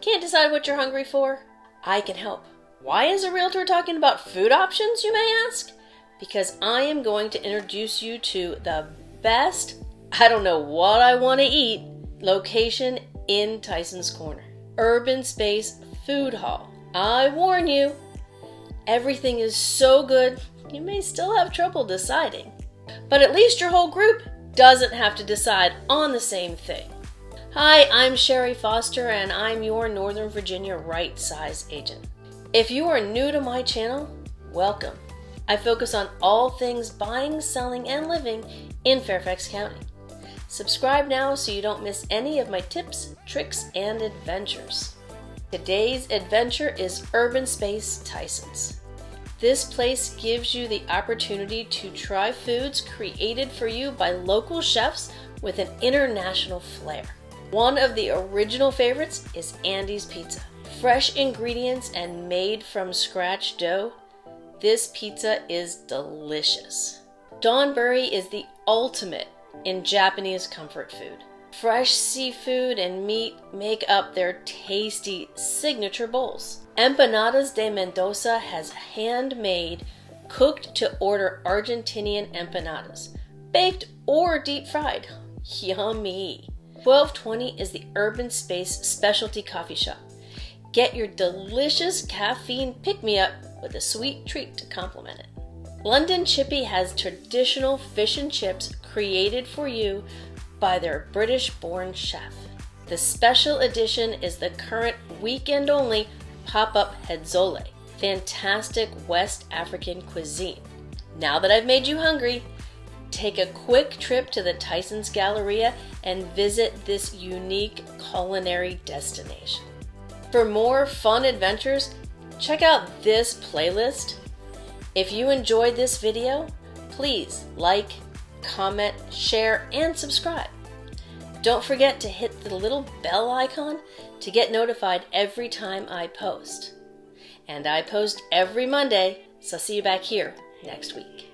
Can't decide what you're hungry for? I can help. Why is a realtor talking about food options, you may ask? Because I am going to introduce you to the best, I don't know what I want to eat, location in Tysons Corner Urban Space Food Hall. I warn you, everything is so good, you may still have trouble deciding. But at least your whole group doesn't have to decide on the same thing. Hi, I'm Sherri Foster, and I'm your Northern Virginia right size agent. If you are new to my channel, welcome. I focus on all things buying, selling, and living in Fairfax County. Subscribe now so you don't miss any of my tips, tricks, and adventures. Today's adventure is Urban Space Tysons. This place gives you the opportunity to try foods created for you by local chefs with an international flair. One of the original favorites is Andy's Pizza. Fresh ingredients and made from scratch dough, this pizza is delicious. Donburi is the ultimate in Japanese comfort food. Fresh seafood and meat make up their tasty signature bowls. Empanadas de Mendoza has handmade, cooked to order Argentinian empanadas, baked or deep fried. Yummy! 1220 is the Urban Space specialty coffee shop. Get your delicious caffeine pick me up with a sweet treat to complement it. London Chippy has traditional fish and chips created for you by their British born chef. The special edition is the current weekend only pop up Hedzole, fantastic West African cuisine. Now that I've made you hungry, take a quick trip to the Tysons Galleria and visit this unique culinary destination. For more fun adventures, check out this playlist. If you enjoyed this video, please like, comment, share, and subscribe. Don't forget to hit the little bell icon to get notified every time I post. And I post every Monday, so see you back here next week.